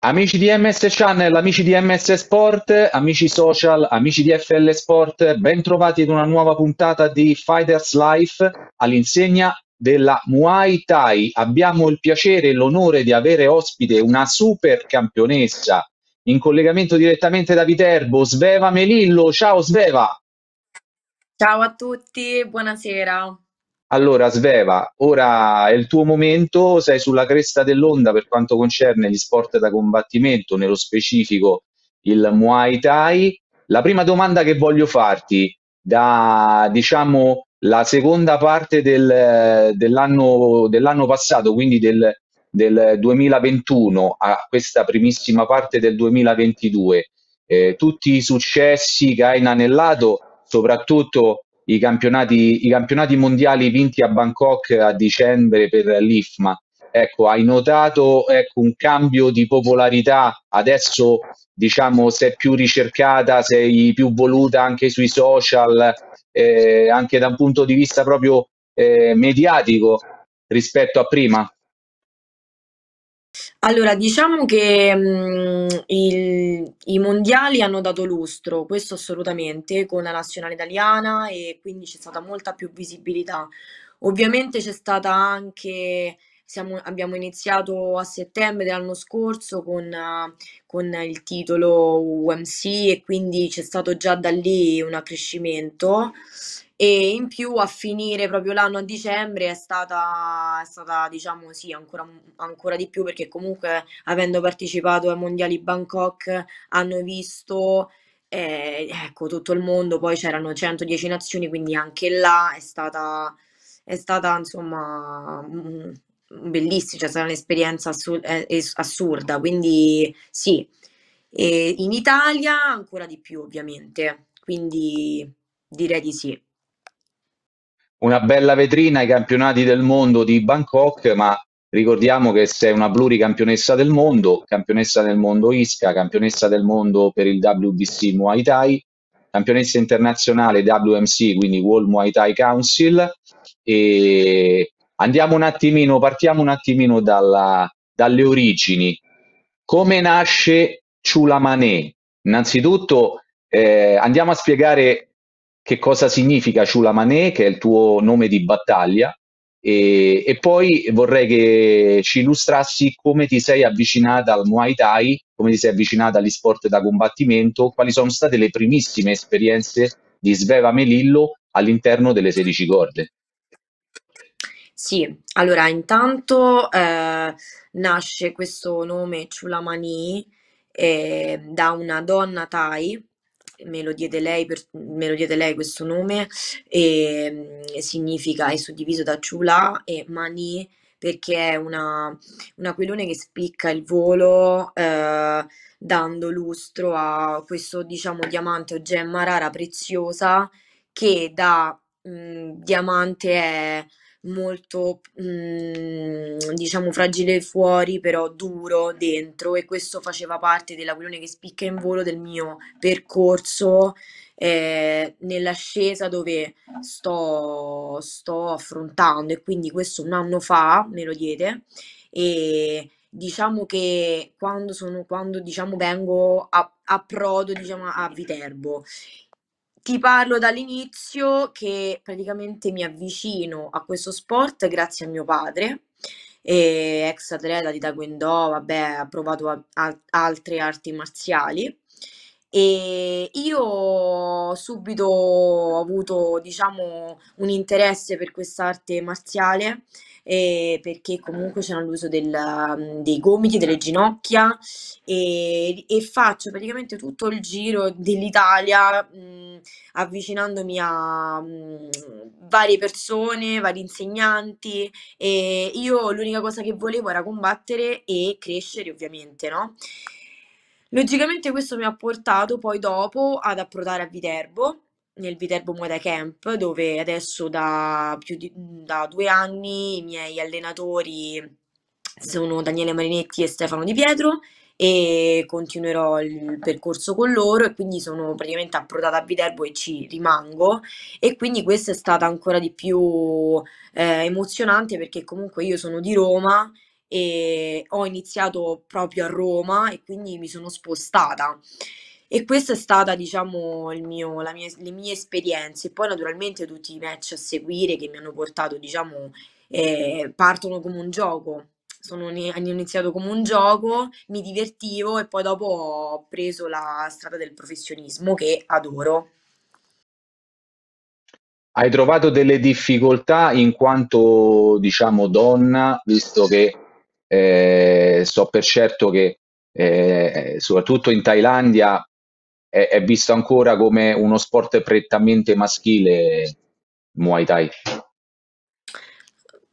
Amici di MS Channel, amici di MS Sport, amici social, amici di FL Sport, ben trovati ad una nuova puntata di Fighters Life all'insegna della Muay Thai. Abbiamo il piacere e l'onore di avere ospite una super campionessa in collegamento direttamente da Viterbo, Sveva Melillo. Ciao Sveva! Ciao a tutti, buonasera. Allora, Sveva, ora è il tuo momento, sei sulla cresta dell'onda per quanto concerne gli sport da combattimento, nello specifico il Muay Thai. La prima domanda che voglio farti, da diciamo la seconda parte del, dell'anno, dell'anno passato, quindi del, del 2021 a questa primissima parte del 2022, eh, tutti i successi che hai inanellato, soprattutto i campionati, i campionati mondiali vinti a Bangkok a dicembre per l'IFMA. Ecco, hai notato ecco, un cambio di popolarità, adesso diciamo sei più ricercata, sei più voluta anche sui social, eh, anche da un punto di vista proprio eh, mediatico rispetto a prima? Allora, diciamo che mh, il- i mondiali hanno dato lustro, questo assolutamente, con la nazionale italiana e quindi c'è stata molta più visibilità. Ovviamente c'è stata anche, siamo- abbiamo iniziato a settembre dell'anno scorso con, con il titolo UMC e quindi c'è stato già da lì un accrescimento e in più a finire proprio l'anno a dicembre è stata, è stata diciamo sì, ancora, ancora di più perché comunque avendo partecipato ai mondiali Bangkok hanno visto eh, ecco, tutto il mondo, poi c'erano 110 nazioni, quindi anche là è stata, è stata insomma mm, bellissima, cioè è stata un'esperienza eh, assurda, quindi sì, e in Italia ancora di più ovviamente, quindi direi di sì. Una bella vetrina ai campionati del mondo di Bangkok, ma ricordiamo che sei una pluricampionessa del mondo, campionessa del mondo ISCA, campionessa del mondo per il WBC Muay Thai, campionessa internazionale WMC, quindi World Muay Thai Council. E andiamo un attimino, partiamo un attimino dalla- dalle origini. Come nasce Chulamané? Innanzitutto eh, andiamo a spiegare che cosa significa Chulamané, che è il tuo nome di battaglia, e, e poi vorrei che ci illustrassi come ti sei avvicinata al Muay Thai, come ti sei avvicinata agli sport da combattimento, quali sono state le primissime esperienze di Sveva Melillo all'interno delle 16 corde. Sì, allora intanto eh, nasce questo nome Chulamani eh, da una donna Thai, me lo diede lei, per- me lo diede lei questo nome, e mm, significa, è suddiviso da Chula e Mani perché è una, un aquilone che spicca il volo eh, dando lustro a questo, diciamo, diamante o gemma rara preziosa che da mm, diamante è molto, mhmm, diciamo fragile fuori, però duro dentro e questo faceva parte dell'aquilone che spicca in volo del mio percorso, ehm, nell'ascesa dove sto sto affrontando e quindi questo 1 anno fa me lo diede. E diciamo che quando sono quando diciamo vengo a approdo diciamo a Viterbo ti parlo dall'inizio che praticamente mi avvicino a questo sport grazie a mio padre, eh, ex atleta di Taekwondo, vabbè, ha provato a- a- altre arti marziali. E io subito ho avuto, diciamo, un interesse per quest'arte marziale, eh, perché comunque c'era l'uso del, mm, dei gomiti, delle ginocchia e, e faccio praticamente tutto il giro dell'Italia, mh, avvicinandomi a mh, varie persone, vari insegnanti e io l'unica cosa che volevo era combattere e crescere, ovviamente, no? Logicamente questo mi ha portato poi dopo ad approdare a Viterbo, nel Viterbo Muay Camp, dove adesso da più di da 2 anni i miei allenatori sono Daniele Marinetti e Stefano Di Pietro e continuerò il percorso con loro e quindi sono praticamente approdata a Viterbo e ci rimango e quindi questo è stata ancora di più eh, emozionante perché comunque io sono di Roma e ho iniziato proprio a Roma e quindi mi sono spostata. E questa è stata, diciamo, il mio, la mia, le mie esperienze. Poi naturalmente tutti i match a seguire che mi hanno portato, diciamo, eh, partono come un gioco. Sono, hanno iniziato come un gioco, mi divertivo e poi dopo ho preso la strada del professionismo che adoro. Hai trovato delle difficoltà in quanto, diciamo, donna, visto che eh, so per certo che eh, soprattutto in Thailandia è, è visto ancora come uno sport prettamente maschile, Muay Thai.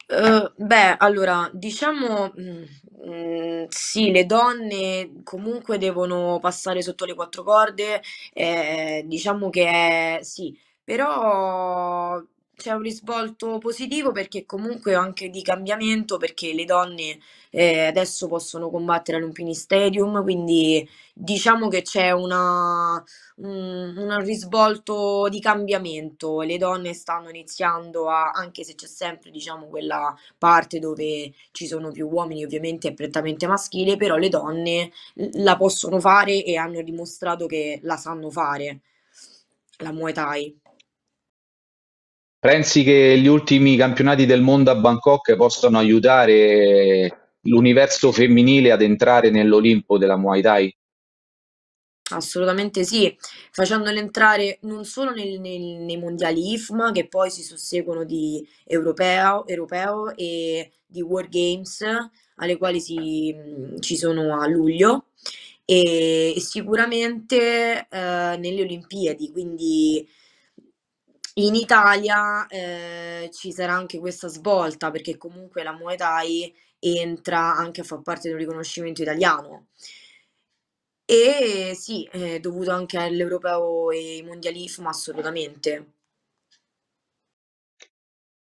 Uh, beh, allora, diciamo, mm, sì, le donne comunque devono passare sotto le quattro corde, eh, diciamo che è, sì, però c'è un risvolto positivo perché comunque anche di cambiamento, perché le donne eh, adesso possono combattere all'Umpini Stadium, quindi diciamo che c'è una, un, un risvolto di cambiamento. Le donne stanno iniziando a, anche se c'è sempre diciamo quella parte dove ci sono più uomini, ovviamente è prettamente maschile, però le donne la possono fare e hanno dimostrato che la sanno fare, la Muay Thai. Pensi che gli ultimi campionati del mondo a Bangkok possano aiutare l'universo femminile ad entrare nell'Olimpo della Muay Thai? Assolutamente sì, facendole entrare non solo nel- nel- nei mondiali IFMA che poi si susseguono di europeo, europeo e di World Games, alle quali si- ci sono a luglio, e, sicuramente eh, nelle Olimpiadi, quindi in Italia eh, ci sarà anche questa svolta perché comunque la Muay Thai entra anche a far parte del riconoscimento italiano. E sì, è dovuto anche all'Europeo e ai mondiali ma assolutamente.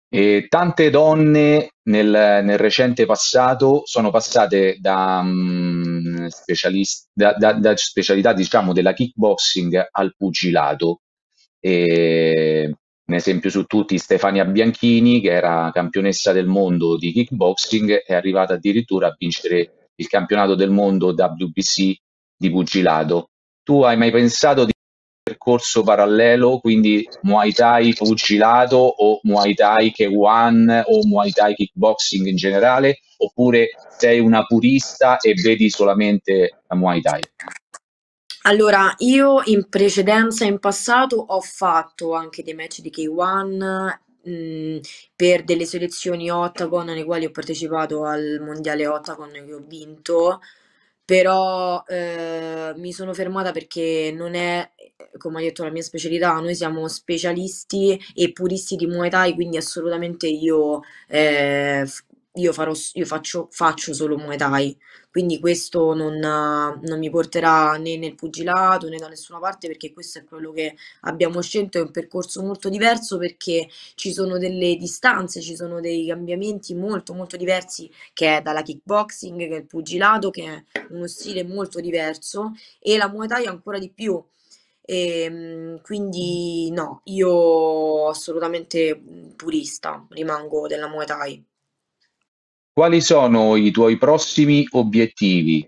E tante donne nel, nel recente passato sono passate da, mm, specialist- da- da- da specialità, diciamo, della kickboxing al pugilato. E un esempio su tutti, Stefania Bianchini, che era campionessa del mondo di kickboxing, è arrivata addirittura a vincere il campionato del mondo WBC di pugilato. Tu hai mai pensato di percorso parallelo, quindi Muay Thai pugilato o Muay Thai K1 o Muay Thai kickboxing in generale, oppure sei una purista e vedi solamente la Muay Thai? Allora, io in precedenza, in passato, ho fatto anche dei match di K1 mh, per delle selezioni Ottagon nei quali ho partecipato al mondiale Ottagon che ho vinto, però eh, mi sono fermata perché non è, come ha detto, la mia specialità. Noi siamo specialisti e puristi di Muay Thai, quindi assolutamente io, eh, io, farò, io faccio, faccio solo Muay Thai. Quindi questo non, non mi porterà né nel pugilato né da nessuna parte perché questo è quello che abbiamo scelto, è un percorso molto diverso perché ci sono delle distanze, ci sono dei cambiamenti molto molto diversi che è dalla kickboxing, che è il pugilato, che è uno stile molto diverso e la Muay Thai ancora di più. E, ehm, quindi no, io assolutamente purista rimango della Muay Thai. Quali sono i tuoi prossimi obiettivi?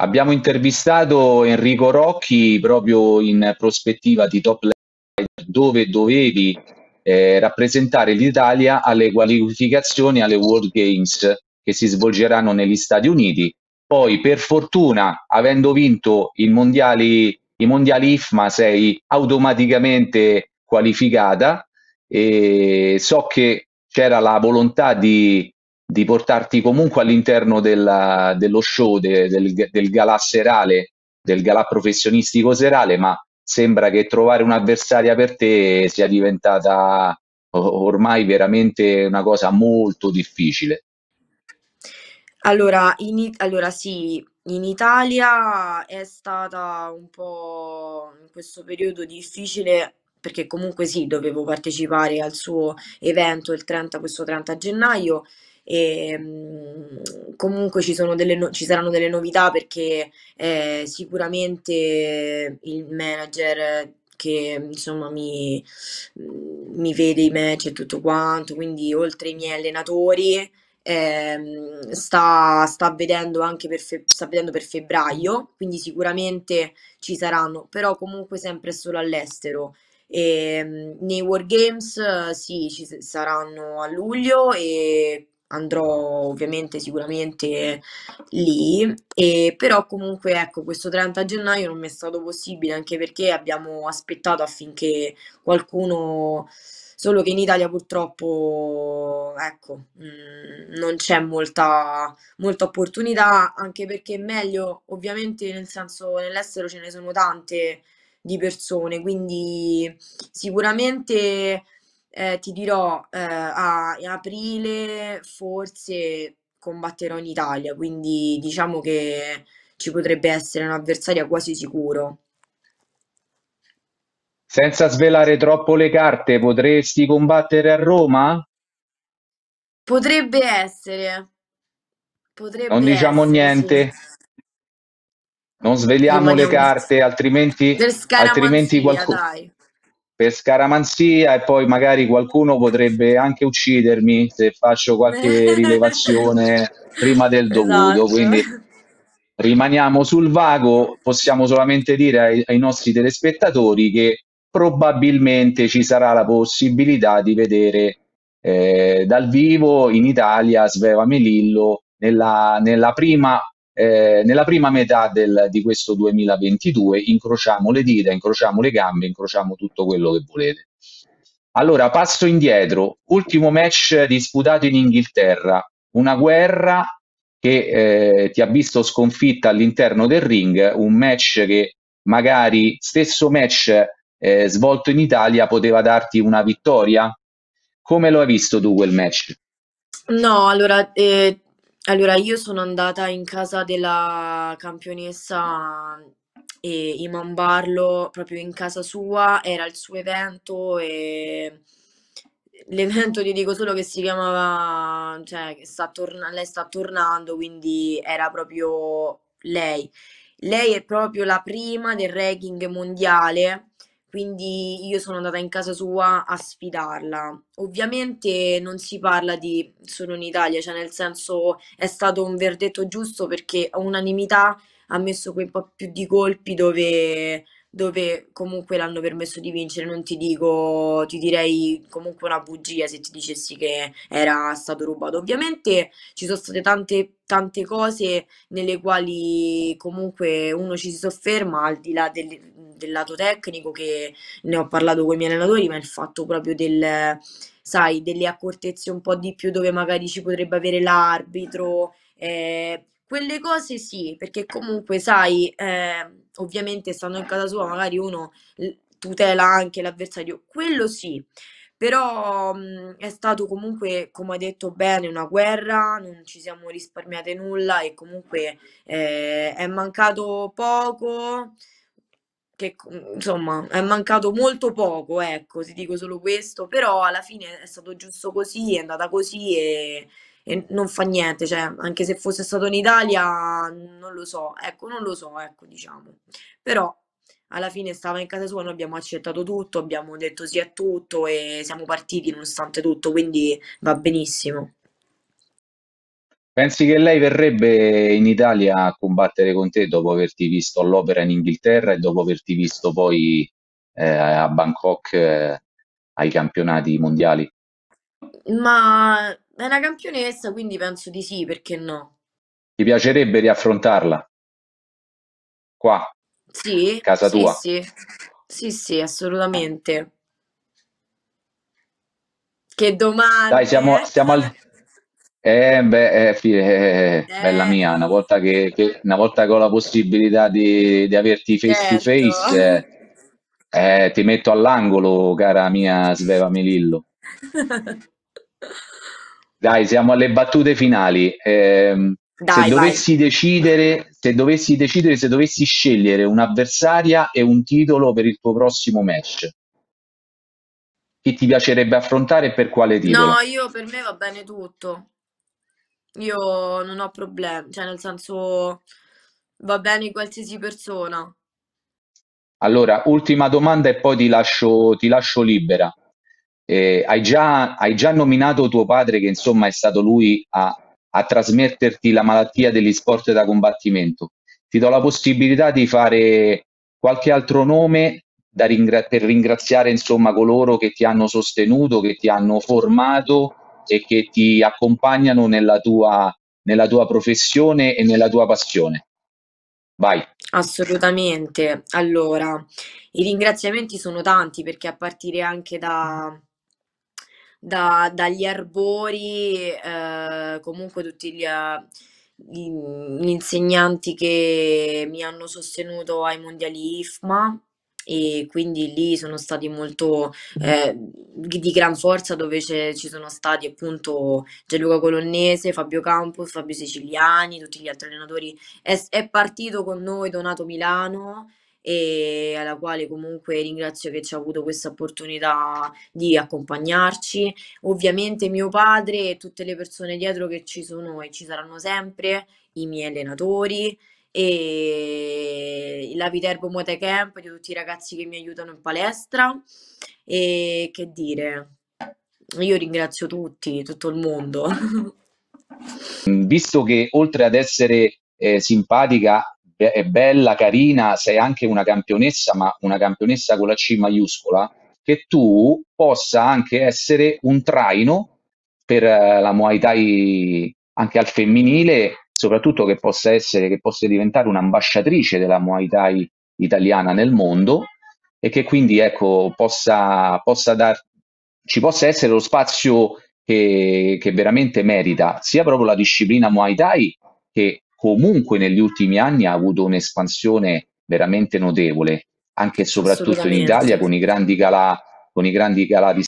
Abbiamo intervistato Enrico Rocchi proprio in prospettiva di Top Level dove dovevi eh, rappresentare l'Italia alle qualificazioni alle World Games che si svolgeranno negli Stati Uniti. Poi, per fortuna, avendo vinto mondiali, i mondiali IFMA, sei automaticamente qualificata e so che c'era la volontà di di portarti comunque all'interno della, dello show, de, del, del galà serale, del galà professionistico serale, ma sembra che trovare un'avversaria per te sia diventata ormai veramente una cosa molto difficile. Allora, in, allora sì, in Italia è stata un po' in questo periodo difficile perché comunque sì, dovevo partecipare al suo evento il 30, questo 30 gennaio e ehm, comunque ci, no- ci saranno delle novità perché eh, sicuramente il manager che insomma mi, mi vede i match e tutto quanto, quindi oltre ai miei allenatori ehm, sta, sta vedendo anche per, fe- sta vedendo per febbraio, quindi sicuramente ci saranno, però comunque sempre solo all'estero. E, mm, nei Wargames eh, sì, ci saranno a luglio e andrò ovviamente sicuramente lì, e però comunque ecco, questo 30 gennaio non mi è stato possibile anche perché abbiamo aspettato affinché qualcuno, solo che in Italia purtroppo, ecco, mm, non c'è molta, molta opportunità, anche perché meglio, ovviamente nel senso nell'estero ce ne sono tante di persone, quindi sicuramente eh, ti dirò, eh, a in aprile forse combatterò in Italia, quindi diciamo che ci potrebbe essere un'avversaria quasi sicuro. Senza svelare troppo le carte, potresti combattere a Roma? Potrebbe essere, Non potrebbe diciamo essere, sì. niente, non sveliamo le Rimaniamo carte, altrimenti, per altrimenti scaramanzia, qualcuno dai. Per scaramanzia e poi magari qualcuno potrebbe anche uccidermi se faccio qualche rilevazione prima del dovuto. Esatto. Quindi rimaniamo sul vago, possiamo solamente dire ai, ai nostri telespettatori che probabilmente ci sarà la possibilità di vedere eh, dal vivo in Italia Sveva Melillo nella, nella prima eh, nella prima metà del- di questo 2022 incrociamo le dita, incrociamo le gambe, incrociamo tutto quello che volete. Allora, passo indietro, ultimo match disputato in Inghilterra, una guerra che eh, ti ha visto sconfitta all'interno del ring, un match che magari stesso match eh, svolto in Italia poteva darti una vittoria. Come lo hai visto tu quel match? No, allora, eh, allora io sono andata in casa della campionessa e Iman Barlow proprio in casa sua, era il suo evento e l'evento ti dico solo che si chiamava, cioè che sta torna- lei sta tornando, quindi era proprio lei. Lei è proprio la prima del ranking mondiale, quindi io sono andata in casa sua a sfidarla. Ovviamente non si parla di solo in Italia, cioè nel senso è stato un verdetto giusto perché unanimità ha messo quei po' più di colpi dove, dove comunque l'hanno permesso di vincere. Non ti dico, ti direi comunque una bugia se ti dicessi che era stato rubato. Ovviamente ci sono state tante, tante cose nelle quali comunque uno ci si sofferma al di là del, del lato tecnico che ne ho parlato con i miei allenatori, ma il fatto proprio del, sai, delle accortezze un po' di più dove magari ci potrebbe avere l'arbitro, eh, quelle cose sì, perché comunque, sai, eh, ovviamente stando in casa sua, magari uno tutela anche l'avversario, quello sì. Però mh, è stato comunque, come hai detto bene, una guerra, non ci siamo risparmiate nulla e comunque eh, è mancato poco, che mm, insomma è mancato molto poco, ecco, ti dico solo questo, però alla fine è stato giusto così, è andata così e, e non fa niente, cioè anche se fosse stato in Italia non lo so, ecco, non lo so, ecco, diciamo. Però alla fine stava in casa sua, noi abbiamo accettato tutto, abbiamo detto sì a tutto e siamo partiti nonostante tutto, quindi va benissimo. Pensi che lei verrebbe in Italia a combattere con te dopo averti visto all'opera in Inghilterra e dopo averti visto poi eh, a Bangkok eh, ai campionati mondiali? Ma è una campionessa, quindi penso di sì, perché no? Ti piacerebbe riaffrontarla qua, Sì, casa sì, tua? sì, sì, sì, assolutamente. Che Dai, domande, siamo, eh? siamo al... Eh, beh, eh, eh, bella Eh, mia, una volta che, che- una volta che ho la possibilità di, di averti face to certo. face, eh, eh, ti metto all'angolo, cara mia Sveva Melillo. Dai, siamo alle battute finali. Se Dai, vai. dovessi decidere, se dovessi decidere, se dovessi scegliere un'avversaria e un titolo per il tuo prossimo match, chi ti piacerebbe affrontare e per quale No, titolo? io per me va bene tutto. Io non ho problemi, cioè nel senso va bene qualsiasi persona. Allora, ultima domanda e poi ti lascio, ti lascio libera. Eh, hai, già, hai già nominato tuo padre che insomma è stato lui a, a trasmetterti la malattia degli sport da combattimento. Ti do la possibilità di fare qualche altro nome ringra- per ringraziare insomma coloro che ti hanno sostenuto, che ti hanno formato e che ti accompagnano nella tua, nella tua professione e nella tua passione. Vai. Assolutamente. Allora, i ringraziamenti sono tanti perché a partire anche da, da- dagli arbori, eh, comunque tutti gli, gli insegnanti che mi hanno sostenuto ai mondiali IFMA e quindi lì sono stati molto eh, di gran forza dove ci sono stati appunto Gianluca Colonnese, Fabio Campos, Fabio Siciliani, tutti gli altri allenatori. È, è partito con noi Donato Milano e alla quale comunque ringrazio che ci ha avuto questa opportunità di accompagnarci. Ovviamente mio padre e tutte le persone dietro che ci sono e ci saranno sempre, i miei allenatori e la Viterbo Muay Camp di tutti i ragazzi che mi aiutano in palestra e che dire, io ringrazio tutti, tutto il mondo. Visto che oltre ad essere eh, simpatica è bella, carina, sei anche una campionessa, ma una campionessa con la C maiuscola, che tu possa anche essere un traino per eh, la Muay Thai anche al femminile, soprattutto che possa essere, che possa diventare un'ambasciatrice della Muay Thai italiana nel mondo e che quindi ecco, possa, possa dar, ci possa essere lo spazio che, che veramente merita, sia proprio la disciplina Muay Thai che comunque negli ultimi anni ha avuto un'espansione veramente notevole, anche e soprattutto in Italia con i grandi galà, con i grandi galà di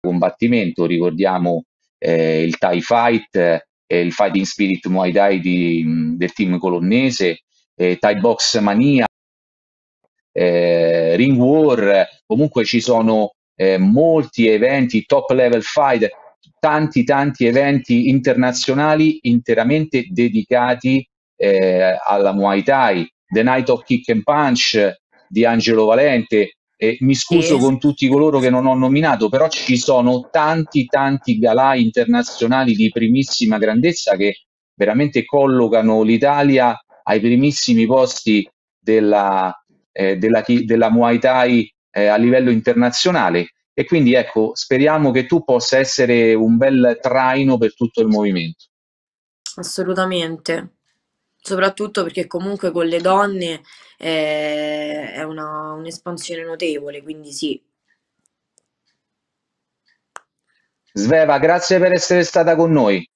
combattimento, ricordiamo eh, il Thai Fight, eh, il Fighting Spirit Muay Thai di, del team colonnese, eh, Thai Box Mania, eh, Ring War, comunque ci sono eh, molti eventi, top level fight, tanti tanti eventi internazionali interamente dedicati eh, alla Muay Thai, The Night of Kick and Punch di Angelo Valente. E mi scuso con tutti coloro che non ho nominato, però ci sono tanti, tanti galà internazionali di primissima grandezza che veramente collocano l'Italia ai primissimi posti della, eh, della, della Muay Thai eh, a livello internazionale. E quindi ecco, speriamo che tu possa essere un bel traino per tutto il movimento. Assolutamente soprattutto perché comunque con le donne è, è una, un'espansione notevole, quindi sì. Sveva, grazie per essere stata con noi.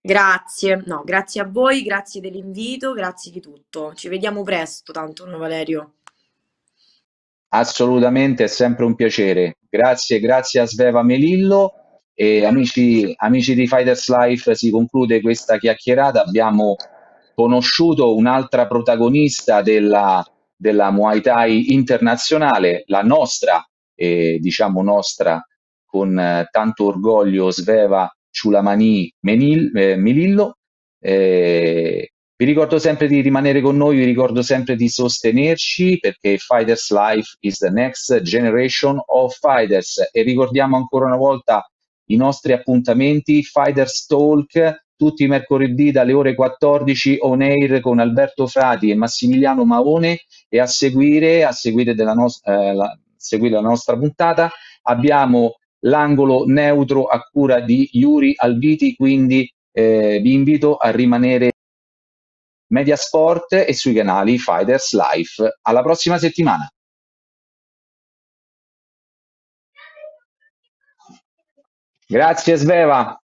Grazie, no, grazie a voi, grazie dell'invito, grazie di tutto. Ci vediamo presto, tanto, Valerio? Assolutamente, è sempre un piacere. Grazie, grazie a Sveva Melillo. E amici, amici di Fighters Life, si conclude questa chiacchierata. Abbiamo conosciuto un'altra protagonista della, della Muay Thai internazionale, la nostra, eh, diciamo nostra, con eh, tanto orgoglio, Sveva Ciulamani Menil, eh, Milillo. Eh, vi ricordo sempre di rimanere con noi, vi ricordo sempre di sostenerci perché Fighters Life is the next generation of fighters e ricordiamo ancora una volta i nostri appuntamenti Fighters Talk tutti i mercoledì dalle ore 14 on air con Alberto Frati e Massimiliano Maone e a seguire, a seguire, nos- eh, la, seguire la nostra puntata abbiamo l'angolo neutro a cura di Yuri Alviti, quindi eh, vi invito a rimanere Mediasport e sui canali Fighters Life. Alla prossima settimana. Grazie Sveva.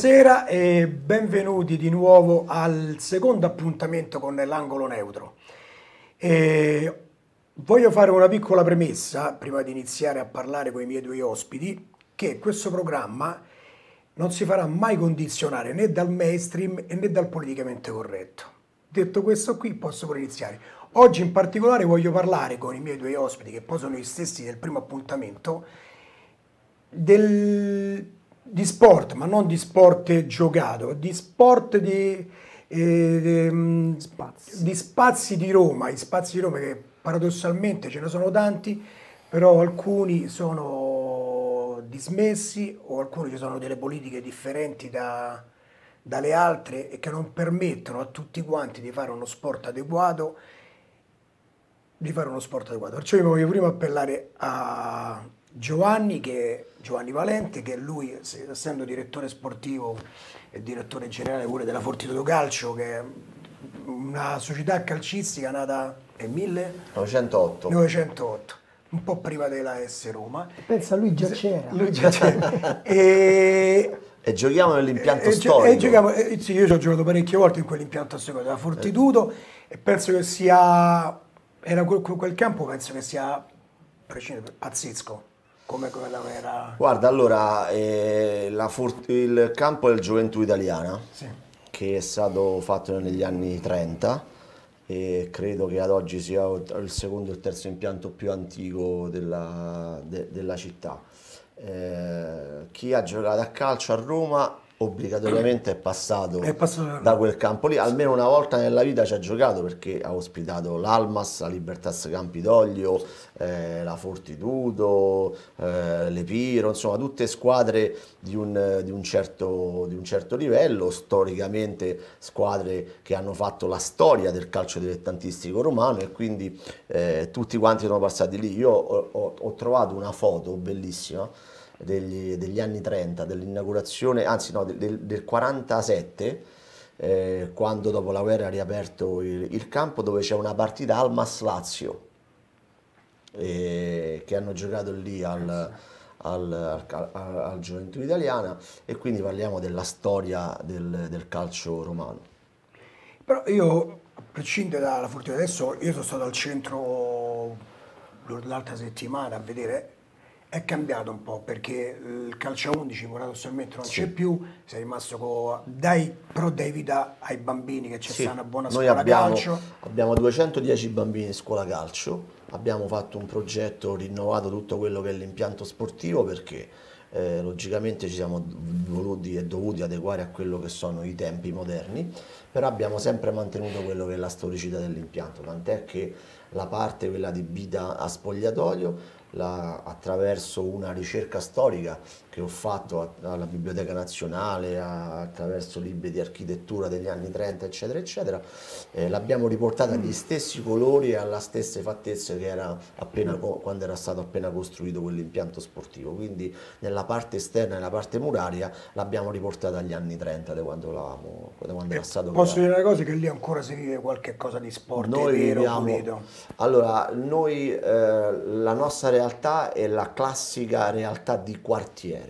Buonasera e benvenuti di nuovo al secondo appuntamento con l'angolo neutro. E voglio fare una piccola premessa prima di iniziare a parlare con i miei due ospiti che questo programma non si farà mai condizionare né dal mainstream né dal politicamente corretto. Detto questo qui posso pure iniziare. Oggi in particolare voglio parlare con i miei due ospiti che poi sono gli stessi del primo appuntamento del di sport, ma non di sport giocato, di sport di, eh, spazi. di spazi di Roma, i spazi di Roma che paradossalmente ce ne sono tanti, però alcuni sono dismessi o alcuni ci sono delle politiche differenti da, dalle altre e che non permettono a tutti quanti di fare uno sport adeguato di fare uno sport adeguato. Perciò io voglio prima appellare a Giovanni, che, Giovanni Valente, che lui, essendo direttore sportivo e direttore generale pure della Fortitudo Calcio, che è una società calcistica nata nel 1908. 1908 un po' prima della S Roma. Pensa, lui già c'era. Lui già c'era. e, e giochiamo nell'impianto e, storico. E giochiamo, e, sì, io ci ho giocato parecchie volte in quell'impianto storico della Fortitudo e penso che sia, era quel, quel campo penso che sia pazzesco come, come era? Guarda, allora, eh, il campo del Gioventù Italiana, sì. che è stato fatto negli anni 30 e credo che ad oggi sia il secondo o il terzo impianto più antico della, de, della città. Eh, chi ha giocato a calcio a Roma obbligatoriamente è passato, è passato, da quel campo lì, almeno una volta nella vita ci ha giocato perché ha ospitato l'Almas, la Libertas Campidoglio, eh, la Fortitudo, eh, l'Epiro, insomma tutte squadre di un, di, un certo, di un, certo, livello, storicamente squadre che hanno fatto la storia del calcio dilettantistico romano e quindi eh, tutti quanti sono passati lì. Io ho, ho, ho trovato una foto bellissima degli, degli anni 30, dell'inaugurazione, anzi no, del, del 47, eh, quando dopo la guerra ha riaperto il, il campo dove c'è una partita Almas-Lazio, eh, che hanno giocato lì al, al, al, al, Gioventù Italiana e quindi parliamo della storia del, del calcio romano. Però io, a prescindere dalla fortuna adesso, io sono stato al centro l'altra settimana a vedere è cambiato un po' perché il calcio a 11 paradossalmente non sì. c'è più, sei rimasto con, dai, però dai vita ai bambini che c'è sì. una buona Noi scuola abbiamo, calcio. Abbiamo 210 bambini in scuola calcio, abbiamo fatto un progetto rinnovato tutto quello che è l'impianto sportivo perché eh, logicamente ci siamo voluti e dovuti adeguare a quello che sono i tempi moderni, però abbiamo sempre mantenuto quello che è la storicità dell'impianto, tant'è che la parte quella di bida a spogliatoio la, attraverso una ricerca storica che ho fatto alla Biblioteca Nazionale, attraverso libri di architettura degli anni 30, eccetera, eccetera, eh, l'abbiamo riportata agli stessi colori e alla stesse fattezze che era appena, quando era stato appena costruito quell'impianto sportivo. Quindi nella parte esterna e nella parte muraria l'abbiamo riportata agli anni 30, da quando, da quando era stato Posso creato. dire una cosa, che lì ancora si vive qualche cosa di sport noi vero, viviamo, Allora, noi, eh, la nostra realtà è la classica realtà di quartiere.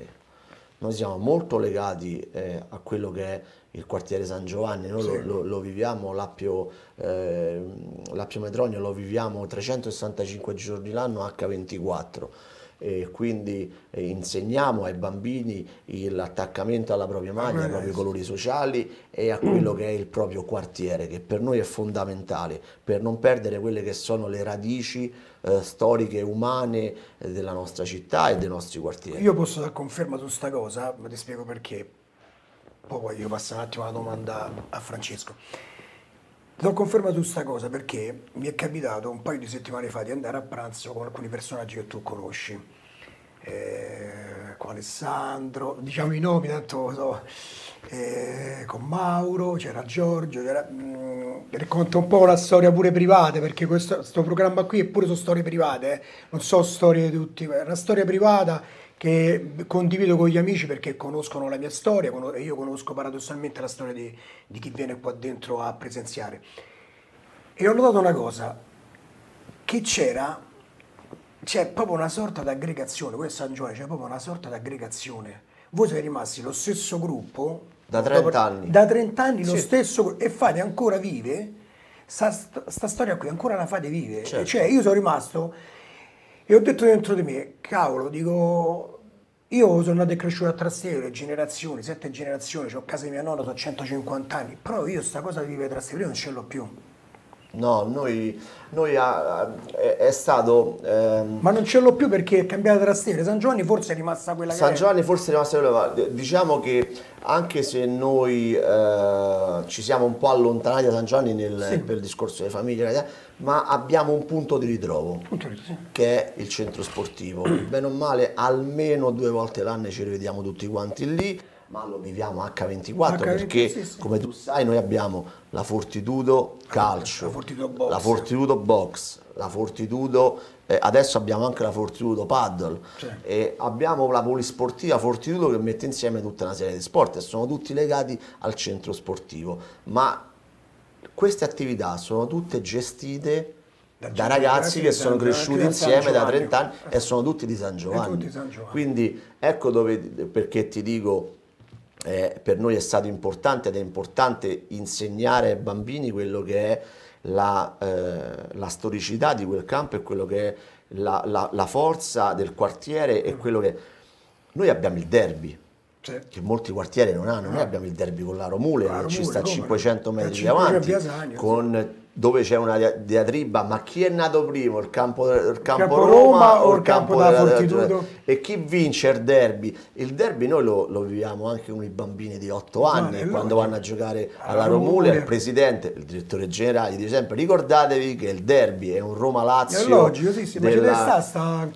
Noi siamo molto legati eh, a quello che è il quartiere San Giovanni, noi sì. lo, lo, viviamo, l'Appio, eh, l'Appio Metronio lo viviamo 365 giorni l'anno H24 e quindi eh, insegniamo ai bambini l'attaccamento alla propria maglia, ai propri colori sociali e a quello che è il proprio quartiere, che per noi è fondamentale, per non perdere quelle che sono le radici eh, storiche, umane eh, della nostra città e dei nostri quartieri. Io posso dar conferma su questa cosa, ma ti spiego perché. Poi voglio passare un attimo alla domanda a Francesco. Do conferma su questa cosa perché mi è capitato un paio di settimane fa di andare a pranzo con alcuni personaggi che tu conosci. Eh, con Alessandro, diciamo i nomi, tanto so, eh, con Mauro, c'era Giorgio, c'era, mh, mm, racconto un po' la storia pure privata, perché questo, questo programma qui è pure su storie private, eh, non so storie di tutti, è una storia privata che condivido con gli amici perché conoscono la mia storia e io conosco paradossalmente la storia di, di chi viene qua dentro a presenziare. E ho notato una cosa, che c'era, c'è proprio una sorta di aggregazione, questo San Giovanni, c'è proprio una sorta di aggregazione, voi siete rimasti lo stesso gruppo Da 30 dopo- anni. Da 30 anni lo Sì. stesso gruppo e fate ancora vive. Sta, sta storia qui ancora la fate vive. Certo. Cioè, io sono rimasto e ho detto dentro di me, cavolo, dico, io sono nato e cresciuto a Trastevere, generazioni, sette generazioni, ho casa di mia nonna, sono 150 anni, però io sta cosa di vivere a Trastevere non ce l'ho più. No, noi, noi ha- è, è stato... ehm, Ma non ce l'ho più perché è cambiata Trastevere. San Giovanni forse è rimasta quella che San. Giovanni forse è rimasta quella, diciamo che anche se noi eh, ci siamo un po' allontanati da San Giovanni nel, Sì. per il discorso delle famiglie, ma abbiamo un punto di ritrovo Punto di- sì. che è il centro sportivo. Bene o male, almeno due volte l'anno ci rivediamo tutti quanti lì, ma lo viviamo H24 H24, perché, sì, sì. come tu sai, noi abbiamo la Fortitudo calcio, La Fortitudo box. la Fortitudo box, la Fortitudo, eh, adesso abbiamo anche la Fortitudo paddle Sì. e abbiamo la polisportiva Fortitudo che mette insieme tutta una serie di sport e sono tutti legati al centro sportivo, ma queste attività sono tutte gestite Da da ragazzi che sono cresciuti insieme da Giovanni. 30 anni e sono tutti di San Giovanni. tutti San Giovanni. Quindi ecco dove, perché ti dico, eh, per noi è stato importante ed è importante insegnare ai bambini quello che è la, eh, la storicità di quel campo e quello che è la, la- la forza del quartiere e quello che... Noi abbiamo il derby, Sì. che molti quartieri non hanno, noi abbiamo il derby con la Romule, che ci sta a come no? 500 Eh, metri 500 avanti, via Sagno, sì. con, dove c'è una dia- diatriba, ma chi è nato primo, il campo, il campo Campo Roma, Roma o il campo da della- Fortitudo? E chi vince il derby? Il derby noi lo, lo viviamo anche con i bambini di 8 anni, è quando vanno a giocare alla Romule. il presidente, il direttore generale, dice sempre ricordatevi che il derby è un Roma-Lazio È logico, sì, sì, della-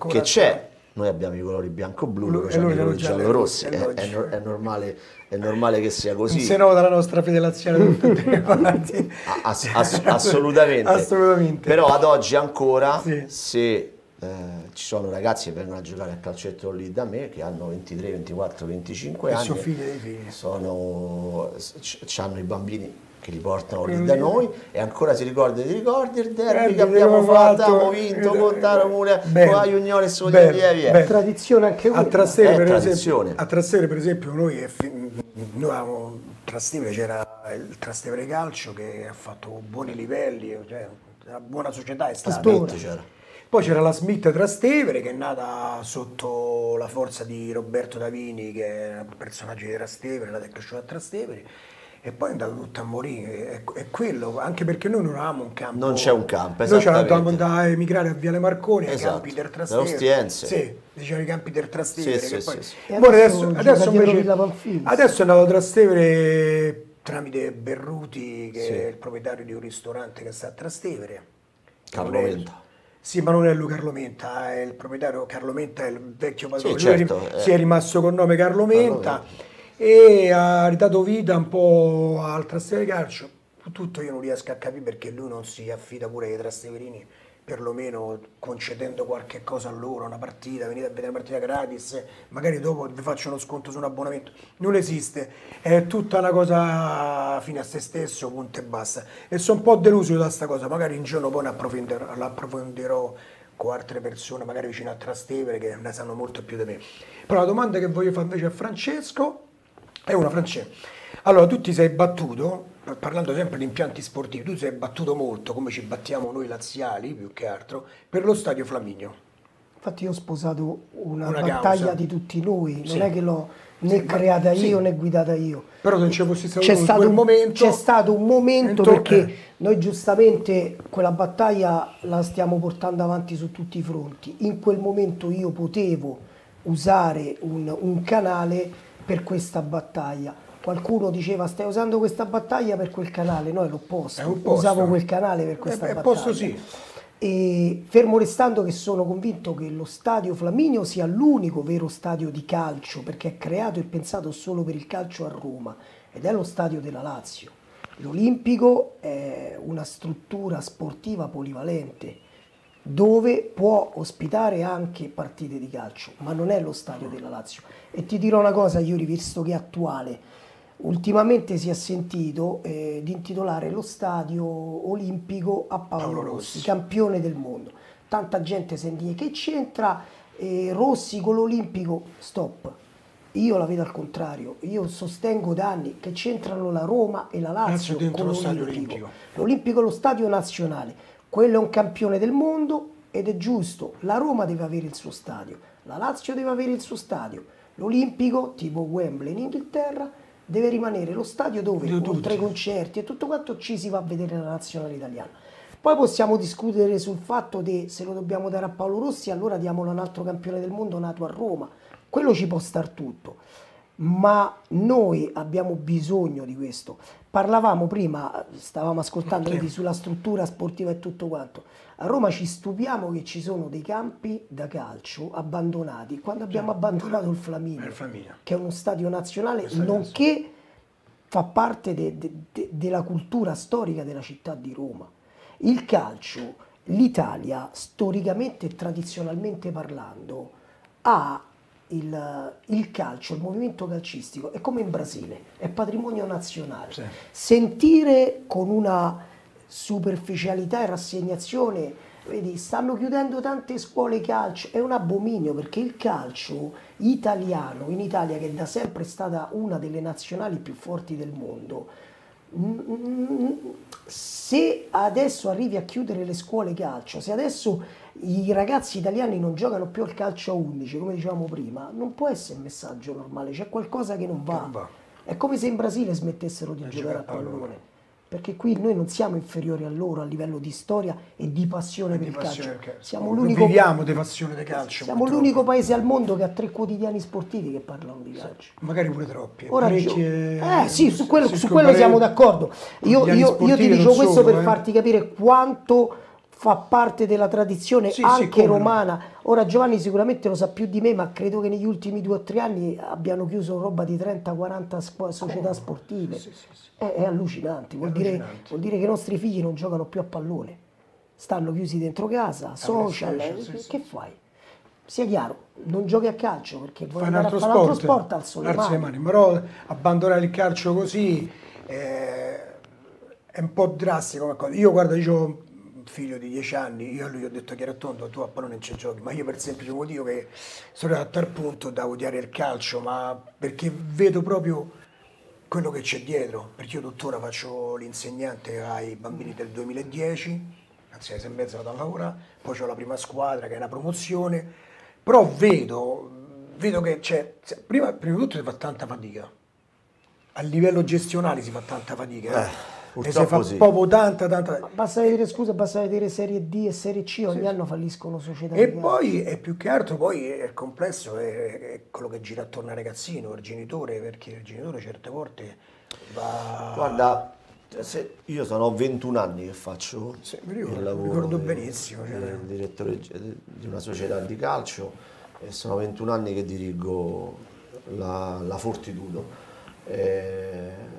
che c'è. Noi abbiamo i colori bianco-blu, Blu- loro hanno i colori giallo-rossi, giallo- è, è è normale, è normale che sia così. se no dalla nostra federazione tutte le parti. Ass- ass- assolutamente. Assolutamente. Però ad oggi ancora, Sì. se eh, ci sono ragazzi che vengono a giocare a calcetto lì da me, che hanno 23, 24, 25 E anni, sono figli dei figli. sono, c- hanno i bambini che li portano lì da noi e ancora si ricorda, ti ricordi il derby che abbiamo fatto, abbiamo vinto eh, con bello, con la con bello, via via. bello. Tradizione anche A quella. Trastevere, È per tradizione. esempio, a Trastevere, per esempio, noi, è noi avevamo Trastevere, c'era il Trastevere Calcio che ha fatto buoni livelli, cioè una buona società è stata. Poi c'era la Smith Trastevere che è nata sotto la forza di Roberto Davini, che è un personaggio di Trastevere, nato e cresciuto a Trastevere, e poi è andato tutto a morire. È, è quello, anche perché noi non avevamo un campo. Non c'è un campo, Noi ci esattamente. dovevamo andare a emigrare a Viale Marconi, ai Esatto, campi del Trastevere. Sì, dicevano i campi del Trastevere. Sì, che sì, poi... sì, adesso adesso, invece- adesso è andato a Trastevere tramite Berruti, che Sì. è il proprietario di un ristorante che sta a Trastevere. Carlo è- Menta. Sì, ma non è lui Carlo Menta, è il proprietario Carlo Menta, è il vecchio padrone. Sì, Lui è certo, rim- eh. si è rimasto con nome Carlo Menta Menta. E ha ridato vita un po' al Trastevere Calcio. Tutto io non riesco a capire perché lui non si affida pure ai Trasteverini, perlomeno concedendo qualche cosa a loro, una partita, venite a vedere una partita gratis, magari dopo vi faccio uno sconto su un abbonamento. Non esiste, è tutta una cosa fine a se stesso, punto e basta. E sono un po' deluso da sta cosa, magari un giorno poi ne approfondirò, l'approfondirò con altre persone, magari vicino a Trastevere, che ne sanno molto più di me. Però la domanda che voglio fare invece a Francesco è una Francesco. Allora, tu ti sei battuto, parlando sempre di impianti sportivi, tu ti sei battuto molto, come ci battiamo noi laziali più che altro, per lo stadio Flaminio. Infatti io ho sposato una, Una battaglia causa. di tutti noi, non Sì. è che l'ho né ma- creata sì. io né guidata io. Però se non ci fossi stato C'è stato, un, momento... c'è stato un momento Momento- perché eh. noi giustamente quella battaglia la stiamo portando avanti su tutti i fronti. In quel momento io potevo usare un, un canale per questa battaglia. Qualcuno diceva stai usando questa battaglia per quel canale, no è l'opposto. Usavo quel canale per questa è battaglia. posto sì. E fermo restando che sono convinto che lo stadio Flaminio sia l'unico vero stadio di calcio perché è creato e pensato solo per il calcio a Roma ed è lo stadio della Lazio. L'Olimpico è una struttura sportiva polivalente dove può ospitare anche partite di calcio, ma non è lo stadio della Lazio. E ti dirò una cosa, Iuri, visto che è attuale, ultimamente si è sentito eh, di intitolare lo stadio olimpico a Paolo, Paolo Rossi, Rossi. campione del mondo. Tanta gente sente che c'entra eh, Rossi con l'Olimpico, stop. Io la vedo al contrario, io sostengo da anni che c'entrano la Roma e la Lazio, Lazio dentro con lo stadio l'Olimpico. olimpico. L'Olimpico è lo stadio nazionale, quello è un campione del mondo ed è giusto, la Roma deve avere il suo stadio, la Lazio deve avere il suo stadio, l'Olimpico, tipo Wembley in Inghilterra, deve rimanere lo stadio dove tutti. oltre ai concerti e tutto quanto ci si va a vedere la nazionale italiana. Poi possiamo discutere sul fatto di se lo dobbiamo dare a Paolo Rossi, allora diamolo a un altro campione del mondo nato a Roma. Quello ci può star tutto. Ma noi abbiamo bisogno di questo. Parlavamo prima, stavamo ascoltando Sì. vedi, sulla struttura sportiva e tutto quanto. A Roma ci stupiamo che ci sono dei campi da calcio abbandonati quando abbiamo abbandonato il Flaminio, Il Flaminio. che è uno stadio nazionale, stadio nonché fa parte de- de- de- della cultura storica della città di Roma. Il calcio, l'Italia, storicamente e tradizionalmente parlando, ha il, il calcio, il movimento calcistico, è come in Brasile, è patrimonio nazionale. Sì. Sentire con una superficialità e rassegnazione, vedi, stanno chiudendo tante scuole calcio, è un abominio perché il calcio italiano, in Italia che da sempre è stata una delle nazionali più forti del mondo, se adesso arrivi a chiudere le scuole calcio, se adesso i ragazzi italiani non giocano più al calcio a 11, come dicevamo prima, non può essere un messaggio normale, c'è qualcosa che non va. non va. È come se in Brasile smettessero di giocare a pallone. Perché qui noi non siamo inferiori a loro a livello di storia e di passione per Di il passione calcio. del. Siamo l'unico, Viviamo di passione di calcio. siamo l'unico paese al mondo che ha tre quotidiani sportivi che parlano di calcio. Magari pure troppi. Ora parecchi, gio- eh, eh sì, su quello, su quello siamo d'accordo. Io, io- io ti dico questo solo, per eh. farti capire quanto fa parte della tradizione Sì, sì, anche no. romana. Ora Giovanni sicuramente lo sa più di me, ma credo che negli ultimi due o tre anni abbiano chiuso roba di 30-40 squ- società sportive. È, è allucinante. Vuol, Dire, allucinante. vuol dire che i nostri figli non giocano più a pallone, stanno chiusi dentro casa, social. social, eh, sì, sì. che fai? Sia chiaro, non giochi a calcio perché vuoi Fai un altro fare sport, altro sport, alzo le alzi mani. Però abbandonare il calcio così eh, è un po' drastico. Io guarda, un figlio di 10 anni, io a lui ho detto chiaro e tondo, tu a pallone non ci giochi, ma io per semplice motivo che sono arrivato a tal punto da odiare il calcio, ma perché vedo proprio quello che c'è dietro, perché io tuttora faccio l'insegnante ai bambini del 2010, anzi alle sei e mezza vado a lavorare, poi ho la prima squadra che è una promozione, però vedo, vedo che c'è, se- prima, prima di tutto si fa tanta fatica, a livello gestionale si fa tanta fatica, Eh, e si purtroppo fa sì. proprio tanta, tanta... Ma Basta vedere, scusa, basta vedere Serie D e Serie C, ogni anno falliscono società. E poi, e più che altro, poi è il complesso è, è quello che gira attorno al ragazzino, il genitore, perché il genitore certe volte va... Guarda, se- io sono 21 anni che faccio Sì, mi ricordo, il lavoro ricordo di- benissimo, cioè. di direttore di una società di calcio e sono 21 anni che dirigo la, la Fortitudo. eh,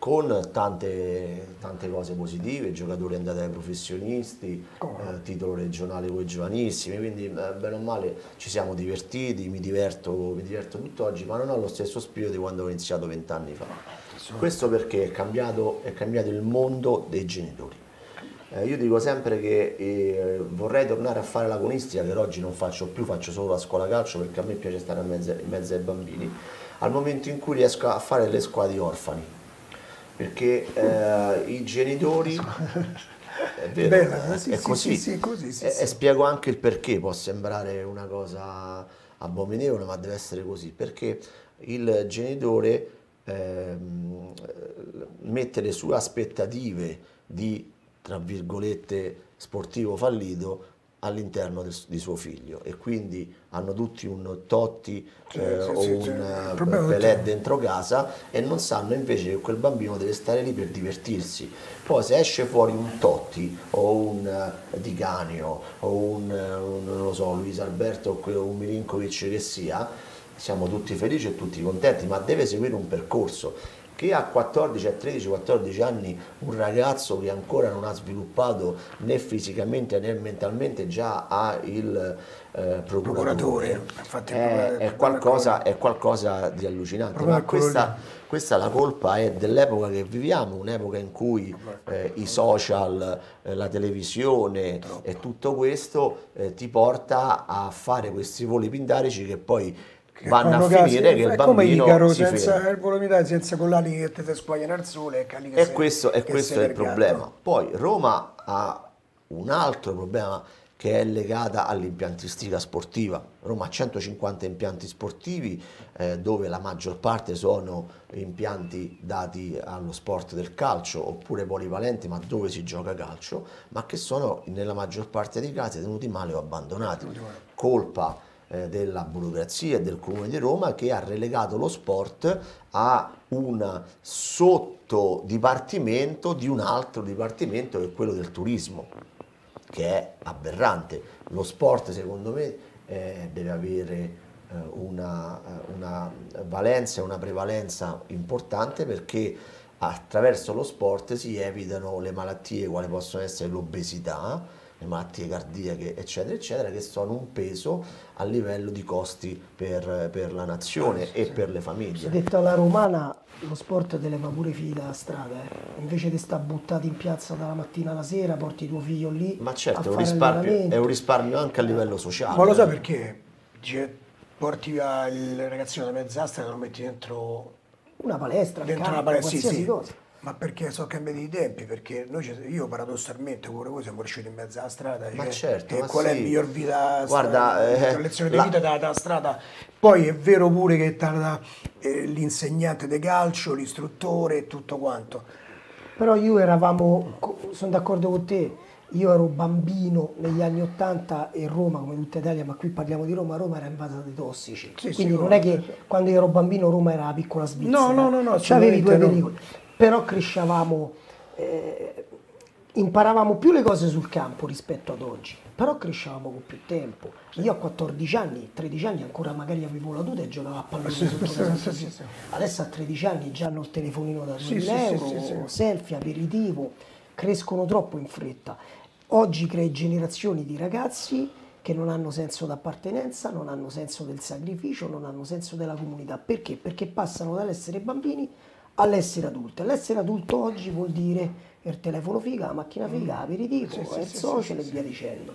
con tante, tante cose positive, giocatori andati ai professionisti, eh, titolo regionale con i giovanissimi, quindi eh, bene o male ci siamo divertiti, mi diverto, mi diverto tutt'oggi, ma non ho lo stesso spirito di quando ho iniziato vent'anni fa. Questo perché è cambiato, è cambiato il mondo dei genitori. Eh, io dico sempre che eh, vorrei tornare a fare l'agonistica, che oggi non faccio più, faccio solo la scuola calcio perché a me piace stare in mezzo, in mezzo ai bambini, al momento in cui riesco a fare le squadre orfani, perché eh, i genitori... È vero, Bella, eh, sì, è sì, così. sì, sì, così, sì, e, e spiego anche il perché, può sembrare una cosa abominevole, ma deve essere così, perché il genitore ehm, mette le sue aspettative di, tra virgolette, sportivo fallito all'interno di suo figlio. E quindi hanno tutti un Totti eh, sì, o sì, un sì. eh, Pelé dentro casa e non sanno invece che quel bambino deve stare lì per divertirsi. Poi se esce fuori un Totti o un eh, Di Canio o un, eh, un, non lo so, Luis Alberto o un Milinkovic che sia, siamo tutti felici e tutti contenti, ma deve seguire un percorso che a 14, a 13, 14 anni un ragazzo che ancora non ha sviluppato né fisicamente né mentalmente già ha il eh, procuratore, Procuratore, il è, è qualcosa, è qualcosa di allucinante, ma questa, questa la colpa è dell'epoca che viviamo, un'epoca in cui eh, i social, eh, la televisione e tutto questo eh, ti porta a fare questi voli pindarici che poi vanno a finire che il è come bambino Icaro si senza ferma. il volomità senza collani che te squagliano al sole e E se- questo, e che questo è il problema. Poi Roma ha un altro problema che è legata all'impiantistica sportiva. Roma ha 150 impianti sportivi eh, dove la maggior parte sono impianti dati allo sport del calcio oppure polivalenti ma dove si gioca calcio, ma che sono nella maggior parte dei casi tenuti male o abbandonati. Colpa della burocrazia e del Comune di Roma che ha relegato lo sport a un sottodipartimento di un altro dipartimento che è quello del turismo, che è aberrante. Lo sport secondo me eh, deve avere eh, una, eh, una valenza una prevalenza importante perché attraverso lo sport si evitano le malattie quali possono essere l'obesità, le malattie cardiache, eccetera, eccetera, che sono un peso a livello di costi per, per la nazione e per le famiglie. detto alla romana, lo sport te leva pure i figli dalla strada, eh. invece di sta buttati in piazza dalla mattina alla sera, porti tuo figlio lì Ma a certo, è un fare risparmio, è un risparmio anche a livello sociale. Ma lo sai perché? Dice, porti via il ragazzino da mezz'asta e lo metti dentro, Una palestra, dentro campo, una palestra. Sì, qualsiasi sì. cosa. Ma perché sono cambiati i tempi? Perché noi ci- io paradossalmente, pure voi siamo cresciuti in mezzo alla strada. Ma cioè, certo, e ma qual è sì. il miglior vita? Guarda, eh, la lezione di la- vita dalla, dalla strada. Poi è vero pure che da- eh, l'insegnante di calcio, l'istruttore e tutto quanto. Però io eravamo, sono d'accordo con te, io ero bambino negli anni Ottanta e Roma, come tutta Italia, ma qui parliamo di Roma, Roma era invasa dai tossici. Sì, Quindi non è che quando io ero bambino Roma era la piccola Svizzera. No, no, no, no, C'avevi i tuoi assolutamente no. Però crescevamo, eh, imparavamo più le cose sul campo rispetto ad oggi. Però crescevamo con più tempo. Io a 14 anni, 13 anni ancora magari avevo la tuta e giocavo a pallone Sì, sotto sì, casa. sì, sì. Adesso a 13 anni già hanno il telefonino da 2000 Sì, sì, sì, euro, selfie, aperitivo, crescono troppo in fretta. Oggi crei generazioni di ragazzi che non hanno senso d'appartenenza, non hanno senso del sacrificio, non hanno senso della comunità. Perché? Perché passano dall'essere bambini all'essere adulti. L'essere adulto oggi vuol dire il telefono figa, la macchina figa, l'aperitivo, Mm. Sì, il sì, social sì, e via dicendo.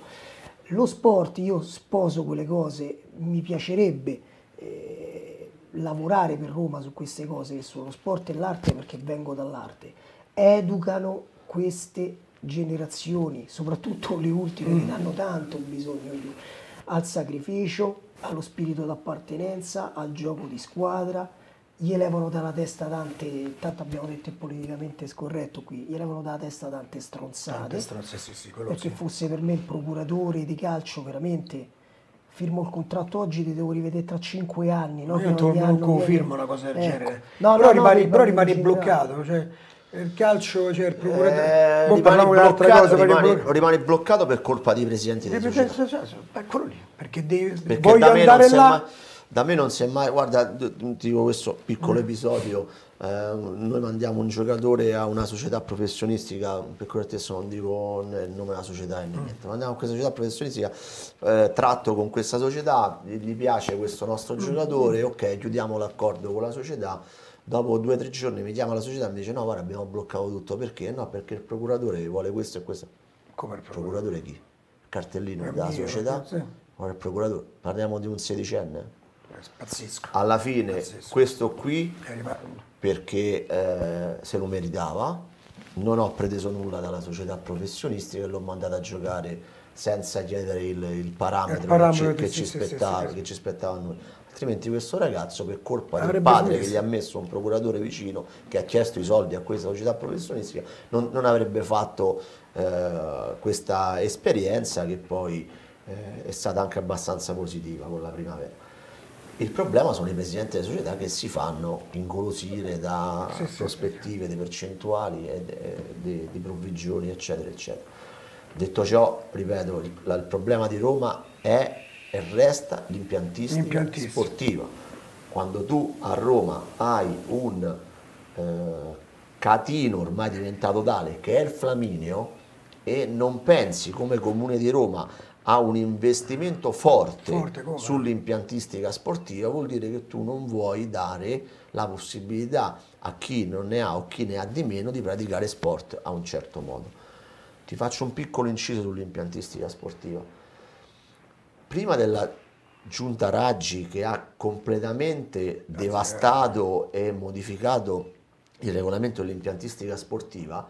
Lo sport, io sposo quelle cose, mi piacerebbe eh, lavorare per Roma su queste cose che sono lo sport e l'arte perché vengo dall'arte. Educano queste generazioni, soprattutto le ultime che hanno tanto bisogno di- al sacrificio, allo spirito d'appartenenza, al gioco di squadra, gli elevano dalla testa tante, tanto abbiamo detto è politicamente scorretto qui, gli elevano dalla testa tante stronzate. Tante stronze, sì, sì, quello Perché sì. fosse per me il procuratore di calcio, veramente firmo il contratto oggi, ti devo rivedere tra cinque anni. No? Io Che non non confermo una cosa del Ecco. genere. No, però no, rimani, però rimani bloccato. Cioè, il calcio, cioè il procuratore. Eh, un'altra bloccato, cosa, perché rimani- blo- rimani bloccato per colpa dei presidenti Eh, dei perché- società. cioè, cioè, è quello lì, perché devi, Perché voglio da me, non andare là. mai, da me non si è mai, guarda, ti dico questo Mm. piccolo episodio, eh, noi mandiamo un giocatore a una società professionistica, per correttezza non dico il nome della società e Mm. niente, mandiamo a questa società professionistica, eh, tratto con questa società, gli piace questo Mm. nostro giocatore, ok, chiudiamo l'accordo con la società, dopo due o tre giorni mi chiama la società e mi dice no, guarda abbiamo bloccato tutto, perché? No, perché il procuratore vuole questo e questo. Come il procuratore? procuratore chi? Il cartellino della mio, società? sì. Ora il procuratore, parliamo di un sedicenne. Pazzesco. Alla fine Pazzesco. questo qui perché eh, se lo meritava, non ho preteso nulla dalla società professionistica e l'ho mandato a giocare senza chiedere il, il parametro, Il parametro che, ci, che sì, ci sì, spettava, sì. che ci spettava a noi. Altrimenti questo ragazzo per colpa del padre smesso. che gli ha messo un procuratore vicino che ha chiesto i soldi a questa società professionistica non, non avrebbe fatto eh, questa esperienza che poi eh, è stata anche abbastanza positiva con la primavera. Il problema sono i presidenti delle società che si fanno ingolosire da Sì, sì, prospettive di percentuali e di, di provvigioni, eccetera, eccetera. Detto ciò, ripeto, il, la- il problema di Roma è e resta l'impiantistica L'impiantistica. sportiva. Quando tu a Roma hai un eh, catino ormai diventato tale che è il Flaminio e non pensi come comune di Roma a un investimento forte, Forte, sull'impiantistica sportiva, vuol dire che tu non vuoi dare la possibilità a chi non ne ha o chi ne ha di meno di praticare sport a un certo modo. Ti faccio un piccolo inciso sull'impiantistica sportiva. Prima della Giunta Raggi che ha completamente devastato e modificato il regolamento dell'impiantistica sportiva,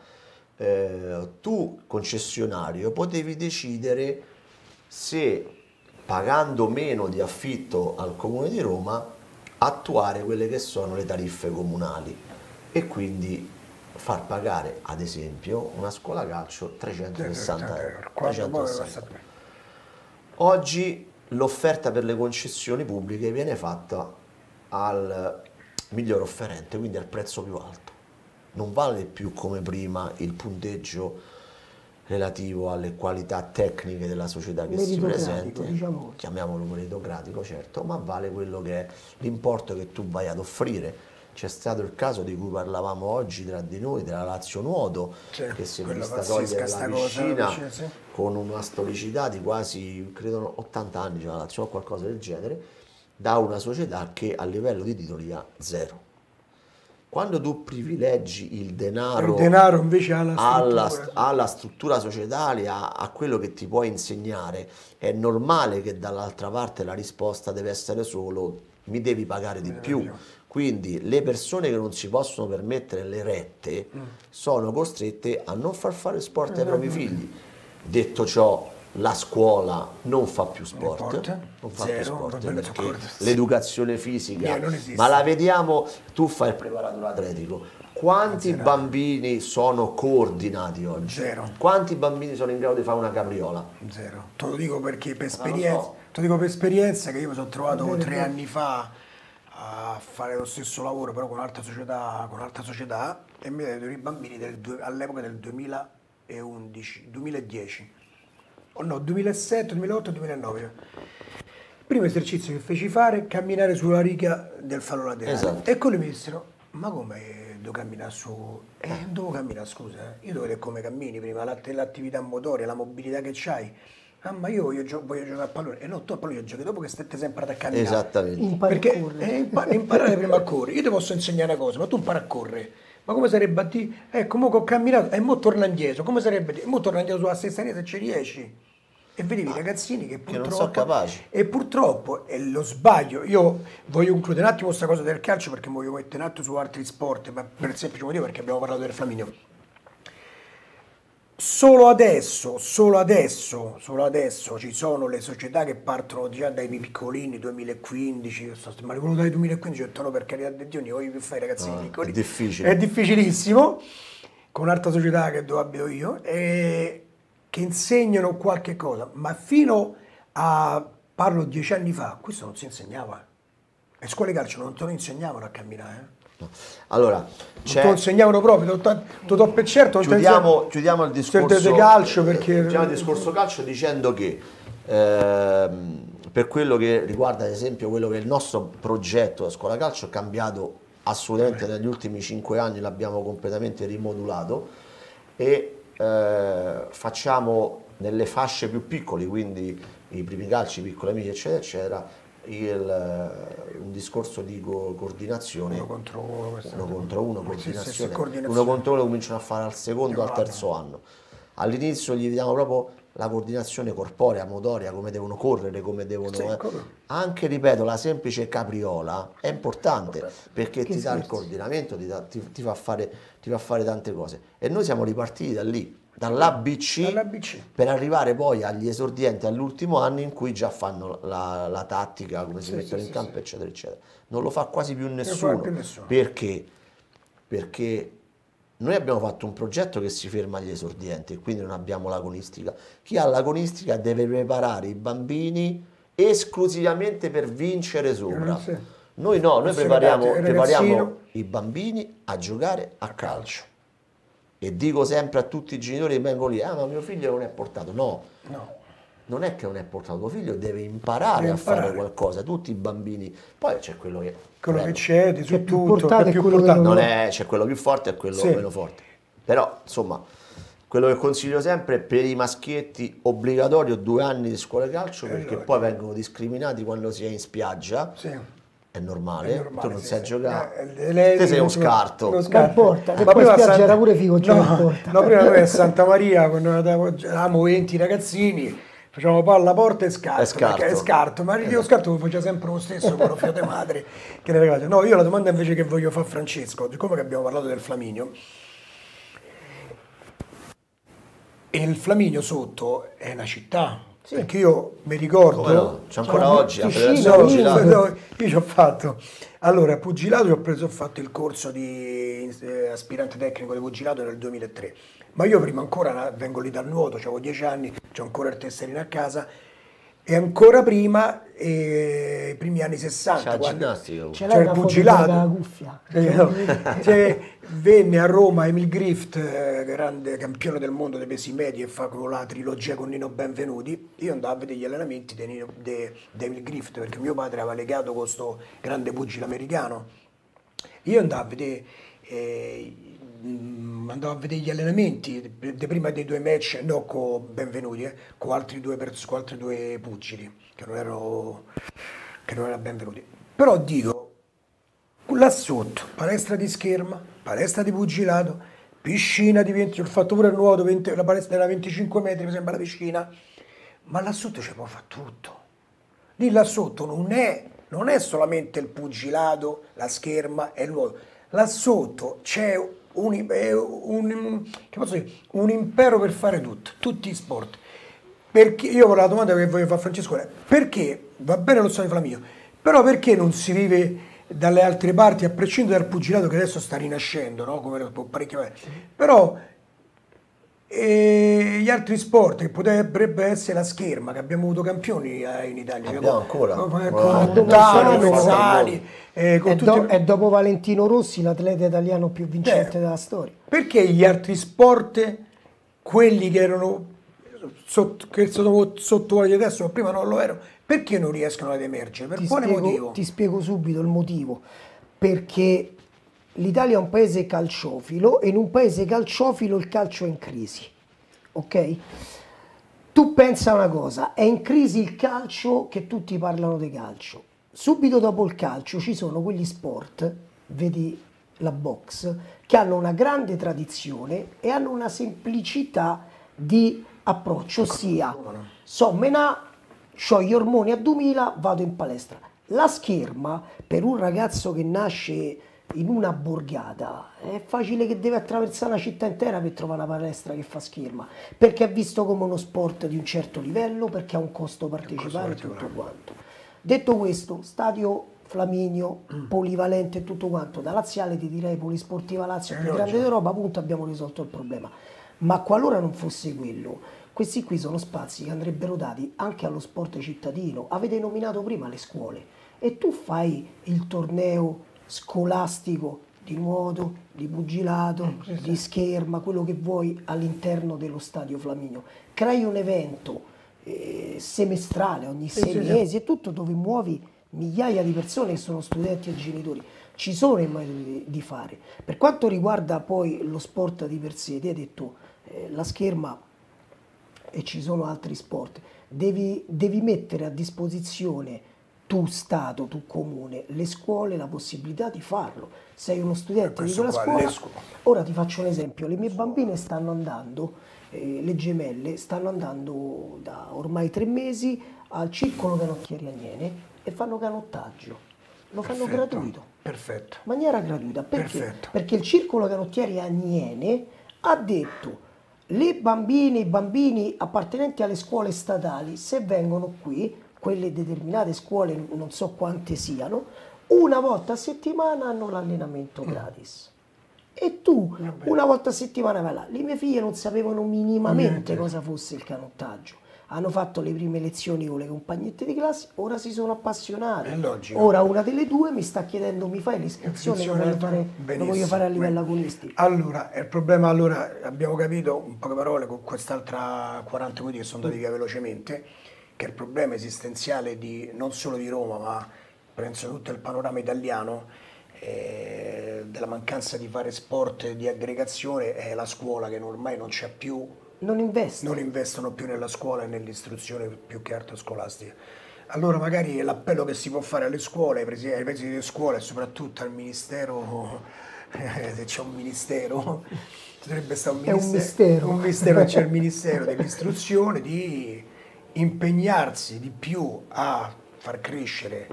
eh, tu concessionario potevi decidere se pagando meno di affitto al Comune di Roma attuare quelle che sono le tariffe comunali e quindi far pagare ad esempio una scuola calcio 360 euro. 360. Oggi l'offerta per le concessioni pubbliche viene fatta al miglior offerente, quindi al prezzo più alto. Non vale più come prima il punteggio relativo alle qualità tecniche della società che si presenta, diciamo. chiamiamolo meritocratico certo, ma vale quello che è l'importo che tu vai ad offrire. C'è stato il caso di cui parlavamo oggi tra di noi, della Lazio Nuoto, certo, che si è vista togliere la piscina cosa, sì. con una storicità di quasi, credo, 80 anni, cioè la Lazio o qualcosa del genere, da una società che a livello di titoli ha zero quando tu privilegi il denaro, il denaro invece alla struttura, alla, alla struttura societaria, a, a, quello che ti può insegnare, è normale che dall'altra parte la risposta deve essere solo mi devi pagare di più. Quindi le persone che non si possono permettere le rette mm. sono costrette a non far fare sport ai propri figli. Detto ciò, la scuola non fa più sport, non fa Zero, più sport perché l'educazione fisica, ma la vediamo, tu fai il preparatore atletico, quanti Zero. bambini sono coordinati oggi? Zero. Quanti bambini sono in grado di fare una capriola? Zero. Te lo dico perché per esperienza, so. te lo dico per esperienza che io mi sono trovato tre anni fa a fare lo stesso lavoro però con un'altra società, con un'altra società e mi detto i bambini all'epoca del 2011, 2010 o no, 2007, 2008, 2009. Il primo esercizio che feci fare è camminare sulla riga del fallo laterale. Esatto. E quelli mi dissero, ma come devo camminare su... Eh, non devo camminare, scusa, eh. io devo vedere come cammini prima, l'attività motoria, la mobilità che c'hai. Ah, ma io voglio, gio- voglio giocare a pallone. E no, tu a pallone giochi dopo che stai sempre ad camminare. Esattamente. Impari Perché, a correre. Eh, impar- imparare prima a correre. Io ti posso insegnare una cosa, ma tu impara a correre. Ma come sarebbe a dire? Ecco, comunque ho camminato e mo torna indietro. Come sarebbe? E mo torna indietro sulla stessa linea se ci riesci e vedevi i ragazzini che purtroppo... Che non sono capaci. E purtroppo è lo sbaglio. Io voglio concludere un attimo questa cosa del calcio perché voglio mettere in atto su altri sport, ma per il semplice motivo perché abbiamo parlato del Flaminio. Solo adesso, solo adesso, solo adesso ci sono le società che partono già dai piccolini 2015, ma quello dai 2015 ho detto no per carità di Dio, ne voglio più fare ragazzini no, piccoli. È difficile. È difficilissimo, con un'altra società che dove abito io, e che insegnano qualche cosa, ma fino a, parlo dieci anni fa, questo non si insegnava. Le scuole calcio non te lo insegnavano a camminare. Eh? Allora, c'è... Non insegnavano proprio, tutto per certo. Chiudiamo, chiudiamo il discorso calcio perché... Chiudiamo il discorso calcio dicendo che ehm, per quello che riguarda ad esempio quello che è il nostro progetto a scuola calcio è cambiato assolutamente negli ultimi cinque anni, l'abbiamo completamente rimodulato e eh, facciamo nelle fasce più piccole, quindi i primi calci, i piccoli amici, eccetera, eccetera, il, eh, un discorso di co coordinazione uno contro uno, uno, contro uno coordinazione. Sì, sì, coordinazione. uno contro uno cominciano a fare al secondo o al terzo anno all'inizio gli diamo proprio la coordinazione corporea, motoria, come devono correre, come devono... Sì, eh. Anche, ripeto, la semplice capriola è importante perché che ti dà il coordinamento, ti, dà, ti, ti, fa fare, ti, fa fare, tante cose. E noi siamo ripartiti da lì, dall'ABC, dall'ABC. per arrivare poi agli esordienti all'ultimo anno in cui già fanno la, la tattica, come si sì, mettono sì, in campo, eccetera, eccetera. Non lo fa quasi più nessuno. Più nessuno. Perché? Perché noi abbiamo fatto un progetto che si ferma agli esordienti e quindi non abbiamo l'agonistica. Chi ha l'agonistica deve preparare i bambini esclusivamente per vincere sopra. Noi no, noi prepariamo, prepariamo i bambini a giocare a calcio. E dico sempre a tutti i genitori che vengono lì, ah ma mio figlio non è portato. No, no. non è che non è portato, tuo figlio deve imparare deve a imparare. fare qualcosa, tutti i bambini. Poi c'è quello che quello che c'è, su tutto, portato, più portato. Non è, c'è quello più forte e quello sì. meno forte. Però, insomma, quello che consiglio sempre è per i maschietti obbligatorio due anni di scuola calcio perché allora. poi vengono discriminati quando si è in spiaggia. Sì. È normale, è normale, tu non sì, sai sì. giocare. Eh, lei, te sei uno scarto. Uno scarto. Porta, ma poi spiaggia Santa... era pure figo no, no, prima noi a Santa Maria, quando avevamo 20 ragazzini, Facciamo palla, porta e scarto. E scarto. perché È scarto, ma io scarto lo faccio sempre lo stesso con lo fiate madre. Che le ragazze. No, io la domanda invece che voglio fare a Francesco, siccome che abbiamo parlato del Flaminio, e il Flaminio sotto è una città. Perché io mi ricordo. Come no? C'è ancora oggi, la piscina, federazione No, Pugilato. pugilato. no, io ci ho fatto allora a pugilato ho preso ho fatto il corso di eh, aspirante tecnico di pugilato nel 2003 ma io prima ancora vengo lì dal nuoto avevo 10 anni ho ancora il tesserino a casa e ancora prima eh, i primi anni 60 C'è quando- il pugilato. cuffia? eh, no. Cioè, venne a Roma Emil Grift, eh, grande campione del mondo dei pesi medi e fa con la trilogia con Nino Benvenuti. Io andavo a vedere gli allenamenti di, Emil Grift perché mio padre aveva legato con questo grande pugile americano. Io andavo a vedere, eh, andavo a vedere gli allenamenti de- prima dei due match, no con Benvenuti, eh, con, altri due pers- con altri due pugili che non erano, che non erano Benvenuti. Però dico, là sotto, palestra di scherma, palestra di pugilato, piscina di 20, ho fatto pure il nuoto, 20 la palestra era 25 metri, mi sembra la piscina, ma là sotto ci può fare tutto. Lì là sotto non è, non è solamente il pugilato, la scherma e il nuoto, là sotto c'è un, è un- che posso dire, un impero per fare tutto, tutti gli sport. Perché, io la domanda che voglio fare a Francesco è perché va bene lo stadio Flaminio, però perché non si vive dalle altre parti, a prescindere dal pugilato che adesso sta rinascendo, no? come parecchie però e gli altri sport che potrebbe essere la scherma, che abbiamo avuto campioni eh, in Italia. Abbiamo ancora. Con, Guarda. con eh, tutti- è dopo Valentino Rossi l'atleta italiano più vincente Eh. della storia. Perché gli altri sport, quelli che erano sotto, che sono sottovalutati adesso, ma prima non lo erano, perché non riescono ad emergere? Per Ti quale spiego, motivo? ti spiego subito il motivo. Perché l'Italia è un paese calciofilo e in un paese calciofilo il calcio è in crisi. Ok? Tu pensa una cosa, è in crisi il calcio che tutti parlano di calcio. Subito dopo il calcio ci sono quegli sport, vedi la box, che hanno una grande tradizione e hanno una semplicità di approccio, ossia so menà, ho gli ormoni a 2000, vado in palestra. La scherma per un ragazzo che nasce in una borgata è facile che deve attraversare una città intera per trovare una palestra che fa scherma, perché è visto come uno sport di un certo livello, perché ha un costo partecipare e tutto quanto. Detto questo, stadio Flaminio, polivalente e tutto quanto, da laziale ti direi polisportiva Lazio, Eh, più grande d'Europa, appunto abbiamo risolto il problema. Ma qualora non fosse quello, questi qui sono spazi che andrebbero dati anche allo sport cittadino. Avete nominato prima le scuole e tu fai il torneo scolastico di nuoto, di pugilato, di scherma, quello che vuoi all'interno dello stadio Flaminio. Crei un evento eh, semestrale ogni sei sì, mesi e tutto dove muovi migliaia di persone che sono studenti e genitori. Ci sono i metodi di, di fare. Per quanto riguarda poi lo sport di per sé, ti hai detto eh, la scherma e ci sono altri sport, devi, devi mettere a disposizione tu Stato, tu Comune, le scuole la possibilità di farlo. Sei uno studente di quella scuola. Ora ti faccio un esempio, le mie bambine stanno andando, eh, le gemelle, stanno andando da ormai tre mesi al circolo canottieri Agnene e fanno canottaggio. Lo fanno Perfetto, gratuito Perfetto. in maniera gratuita. Perché? Perfetto. Perché il circolo canottieri Agnene ha detto le bambine e i bambini appartenenti alle scuole statali, se vengono qui, quelle determinate scuole, non so quante siano, una volta a settimana hanno l'allenamento Mm. gratis. E tu una volta a settimana vai là. Le mie figlie non sapevano minimamente Niente. cosa fosse il canottaggio. Hanno fatto le prime lezioni con le compagnette di classe, ora si sono appassionate. Ora una delle due mi sta chiedendo mi fai l'iscrizione, lo voglio fare, lo voglio fare a livello agonistico. Allora, il problema, allora, abbiamo capito in poche parole con quest'altra 40 minuti che sono andati via velocemente, che il problema esistenziale di, non solo di Roma, ma penso tutto il panorama italiano, eh, della mancanza di fare sport di aggregazione è la scuola che ormai non c'è più Non investi. non investono più nella scuola e nell'istruzione più che altro scolastica. Allora magari l'appello che si può fare alle scuole, ai presi- ai presidi delle scuole e soprattutto al ministero, eh, se c'è un ministero, ci dovrebbe stare un È un ministero, mistero. un mistero, c'è il ministero dell'istruzione di impegnarsi di più a far crescere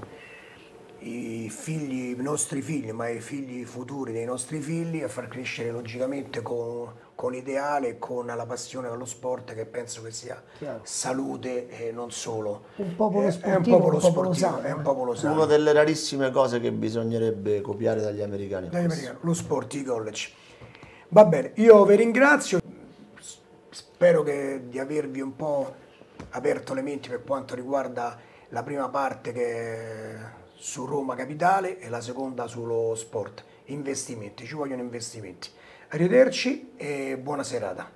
i figli, i nostri figli, ma i figli futuri dei nostri figli, a far crescere logicamente con, con ideale e con la passione per lo sport che penso che sia Chiaro. salute e non solo. Un popolo sportivo, è un popolo un popolo sportivo, sano, è un eh. popolo sano. Una delle rarissime cose che bisognerebbe copiare dagli americani. questo. Americano, lo sport, i college. Va bene, io vi ringrazio, spero che- di avervi un po' aperto le menti per quanto riguarda la prima parte che è su Roma Capitale e la seconda sullo sport. Investimenti, ci vogliono investimenti. Arrivederci e buona serata.